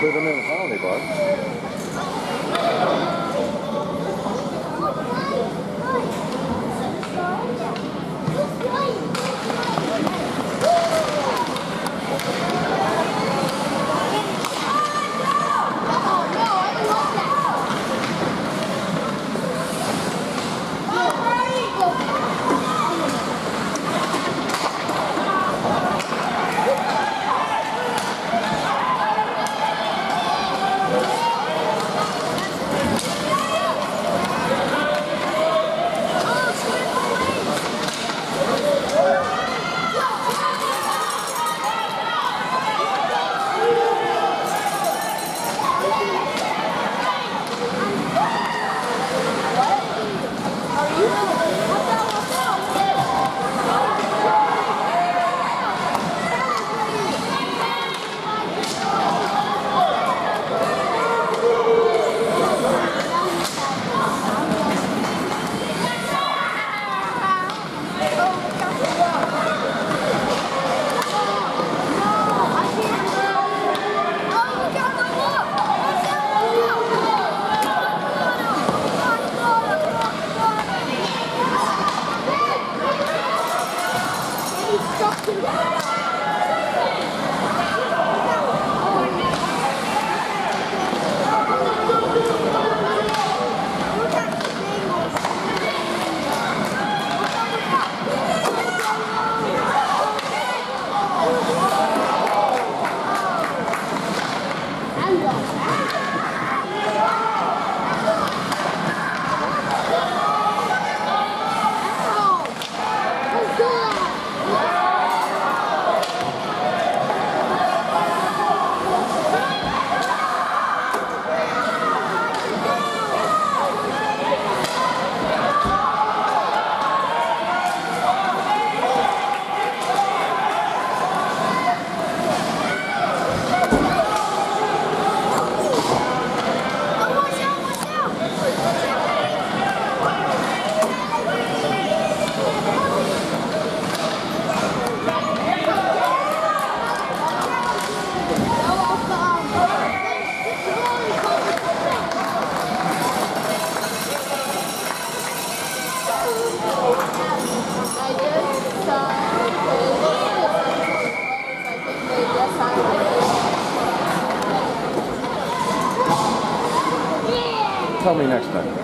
Put them in the colony, bud. Yeah! Tell me next time.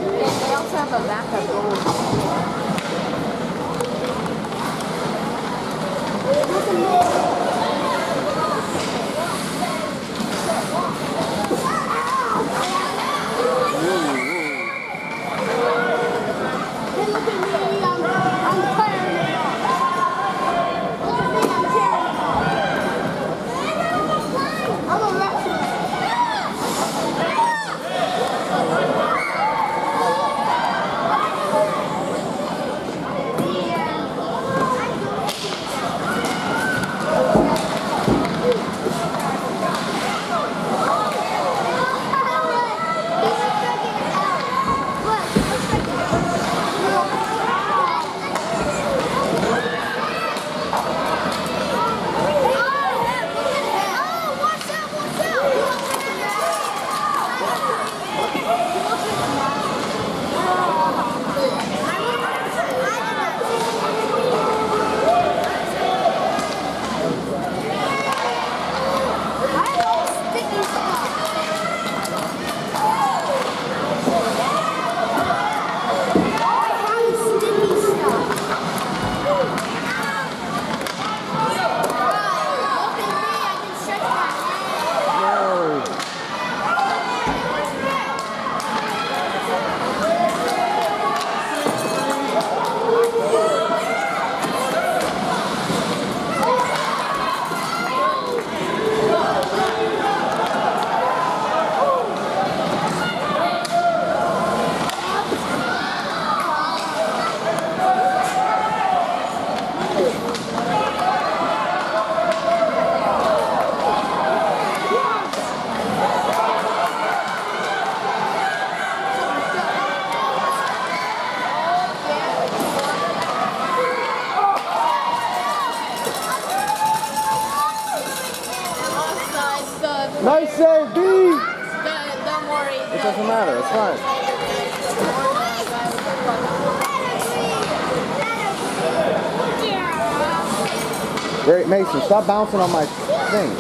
Mason, stop bouncing on my thing.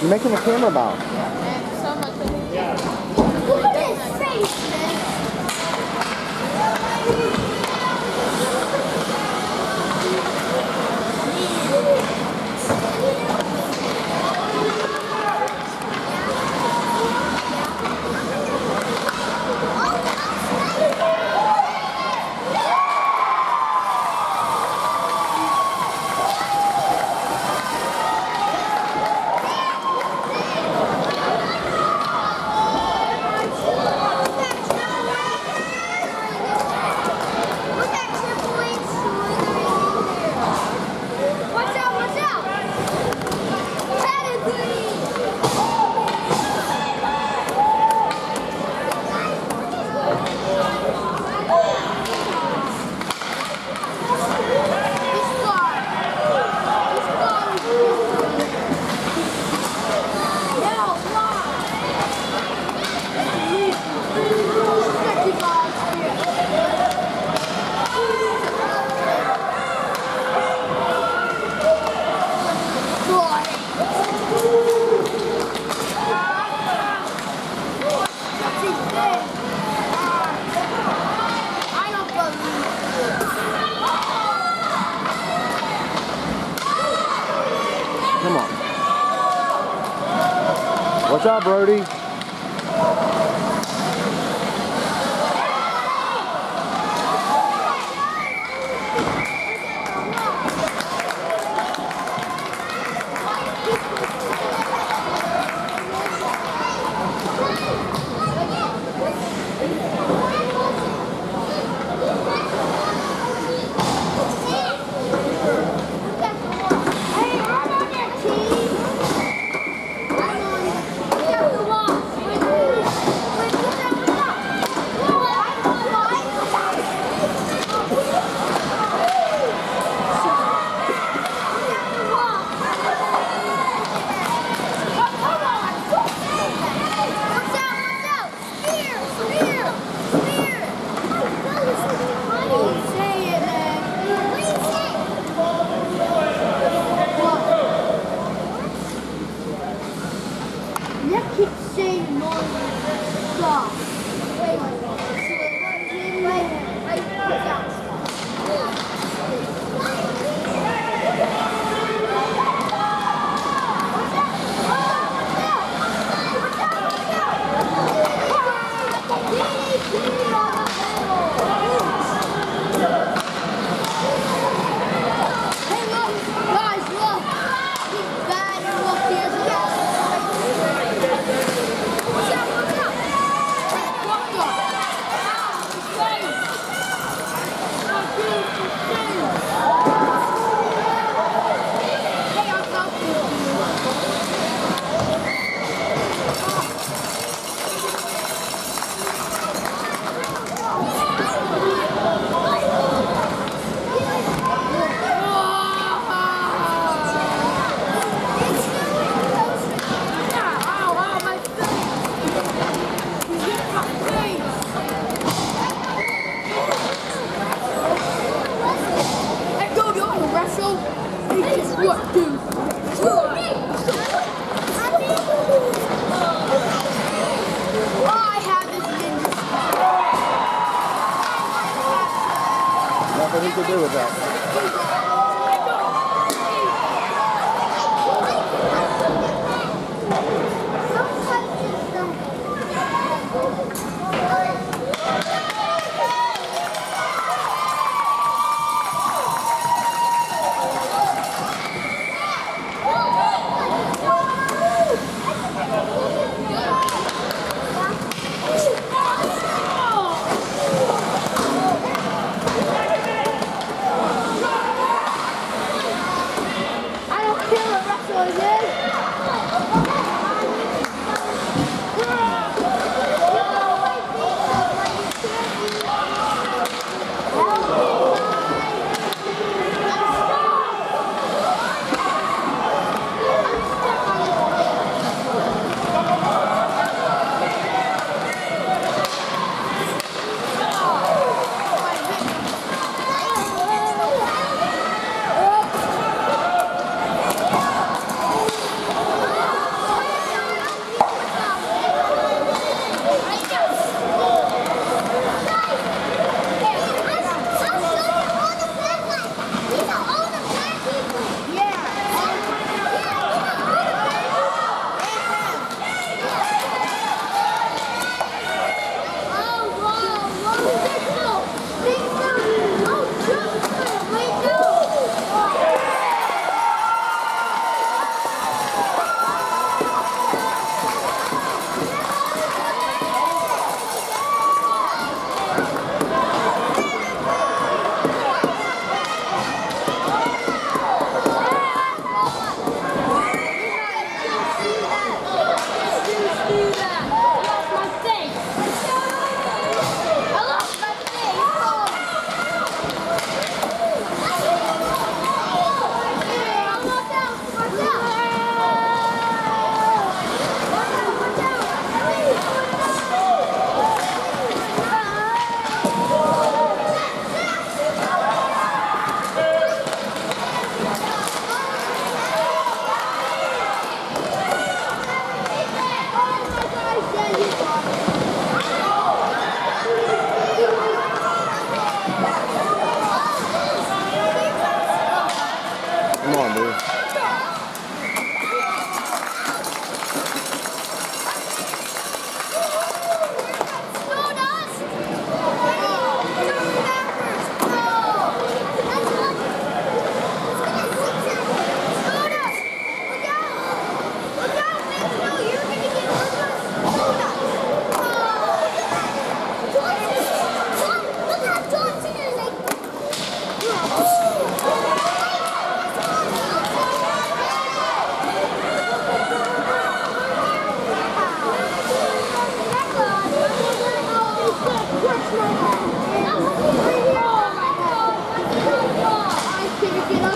You're making the camera bounce. Look at his face, man. Brody. Nothing he could do with that.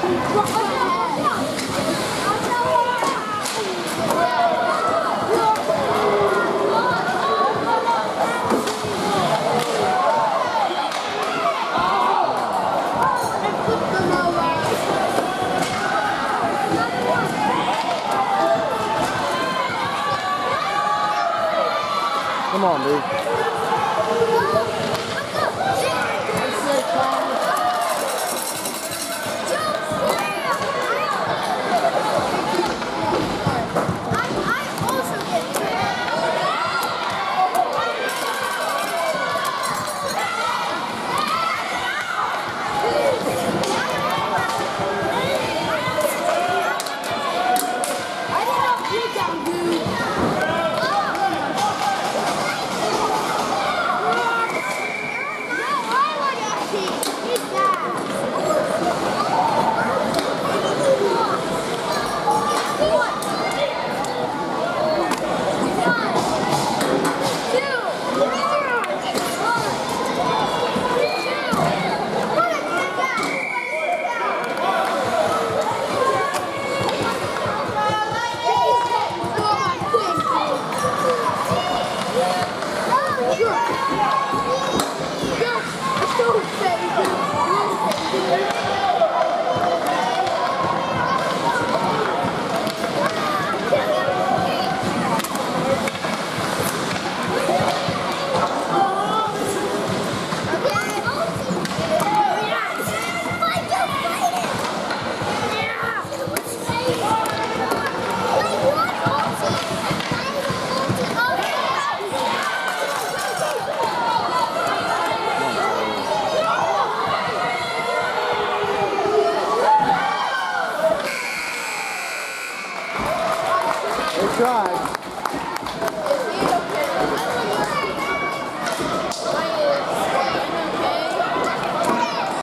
Whoa. Oh,